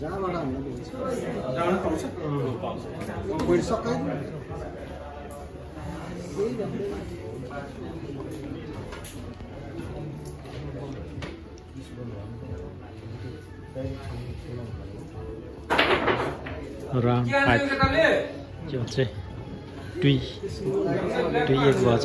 जहाँबाट हान्न दिन्छ कोही सकाइ त्यही भन्दै राउन्ड फाइभ यो चाहिँ दुई दुई एक भएछ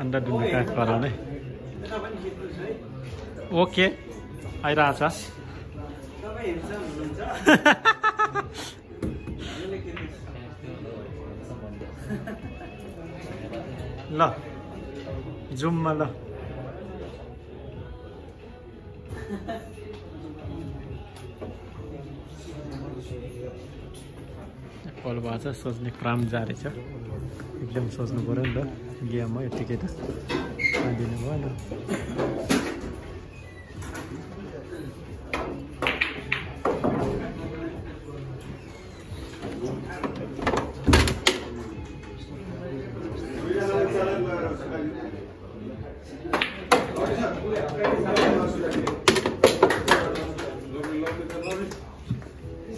अन्डा डुङ्गा गराउने ओके आइरहेछ ल जुममा ल कल भएको छ सोच्ने क्रम जारी छ एकदम सोच्नु पऱ्यो नि त गेममा यत्तिकै त दिनु भएन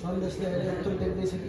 सन्देशले यत्रो देख्दैछ कि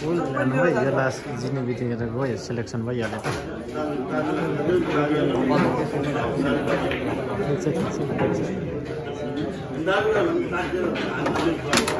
फुल ल्यान्ड भयो यो लास्ट जित्ने बित्तिकै गयो सेलेक्सन भइहाल्यो त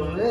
Gracias.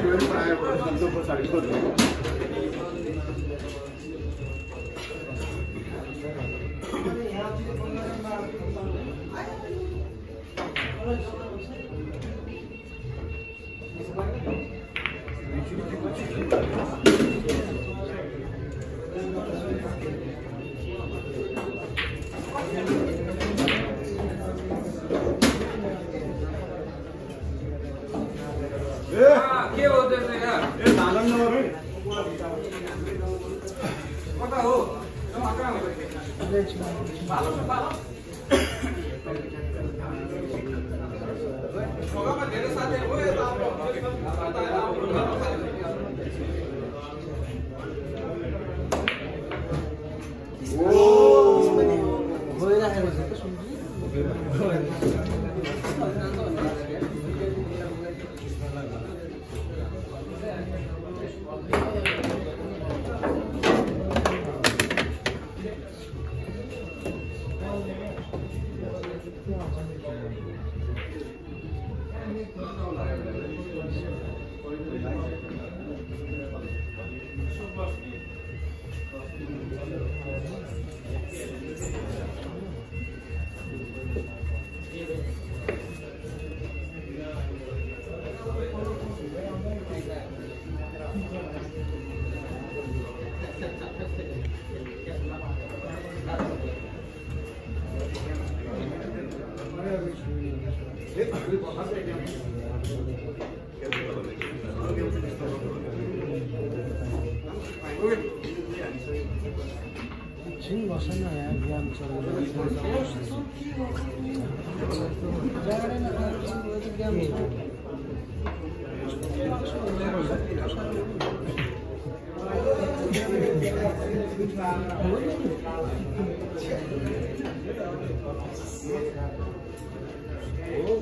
ट्वेल्व पड़ा है दो सौ साढ़े सौ Thank you. कता हो कहाँ कहाँ हो? ढोकामा धेरै साथीहरू हो, यता आउनु। 지금 왔었나요? 미안, 저는.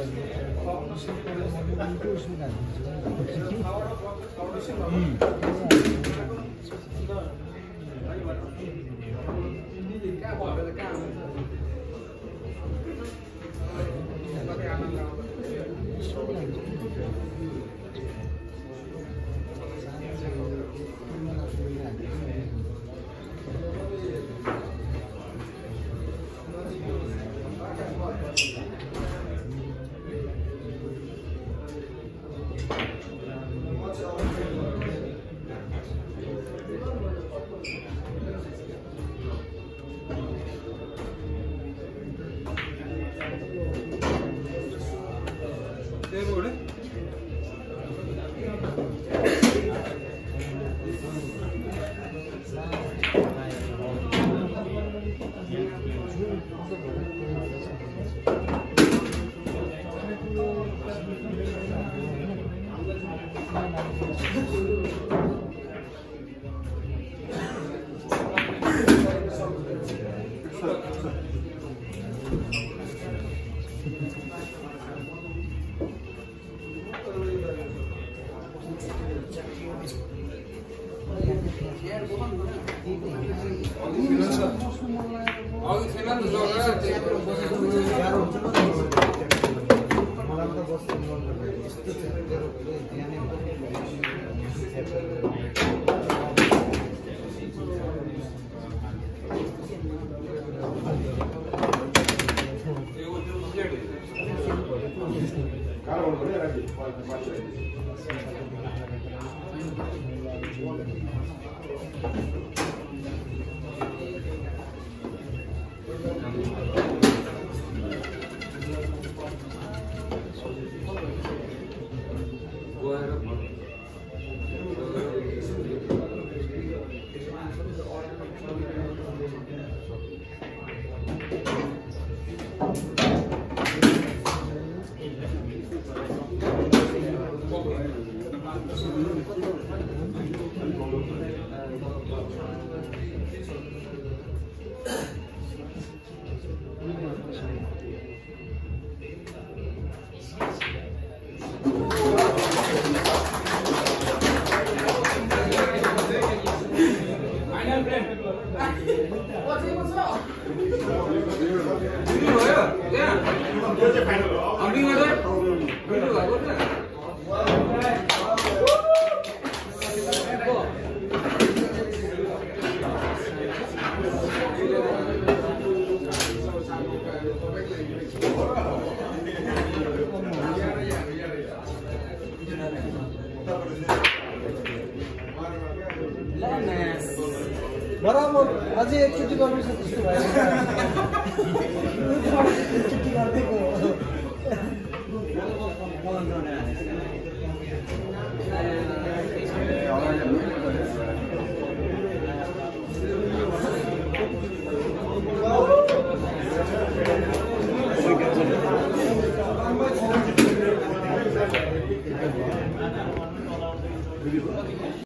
बोले What?